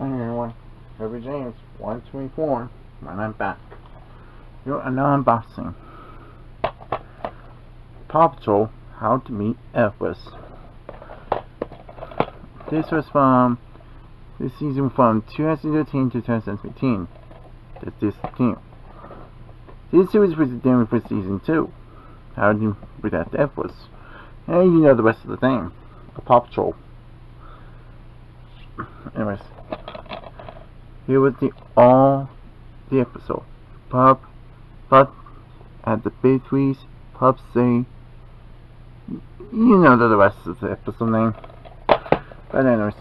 Everyone, Herbie James, 124, and I'm back. You're an unboxing. Paw Patrol, How to Meet Everest. This was from this season from 2013 to 2015. That's this team. This series was the for season 2. How to Meet Everest. And you know the rest of the thing. Paw Patrol. Anyways. Here was the all the episode. Pub, but at the bakeries, pub say, you know the rest of the episode name. But anyways,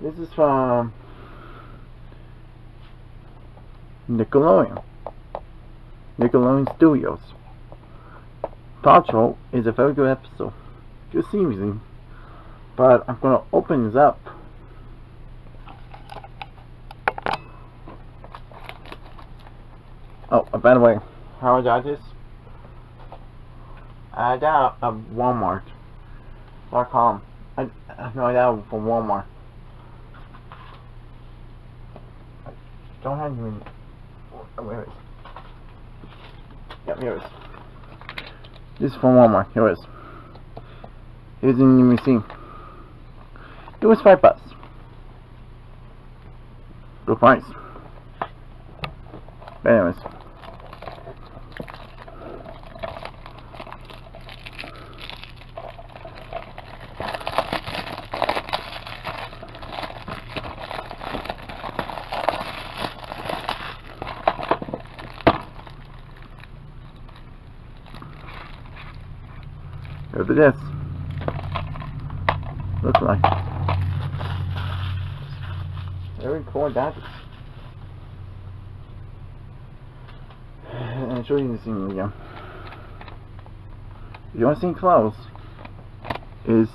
this is from Nickelodeon, Nickelodeon Studios. Patrol is a very good episode, good series, but I'm gonna open this up. Oh, uh, by the way, how I got this? I got a Walmart.com. I, no, I got from Walmart. I don't have any. Oh, where is? Yep, here it is. This is from Walmart. Here it is. Here's the new receipt. It was five bucks. Good price. But anyways. Look at this. Looks like. Very cool that is. And show you the scene again. Want to see close, is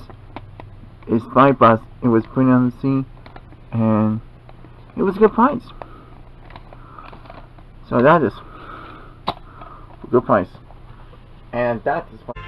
is bucks. It was printed on the scene, and it was a good price. So that is a good price, and that is.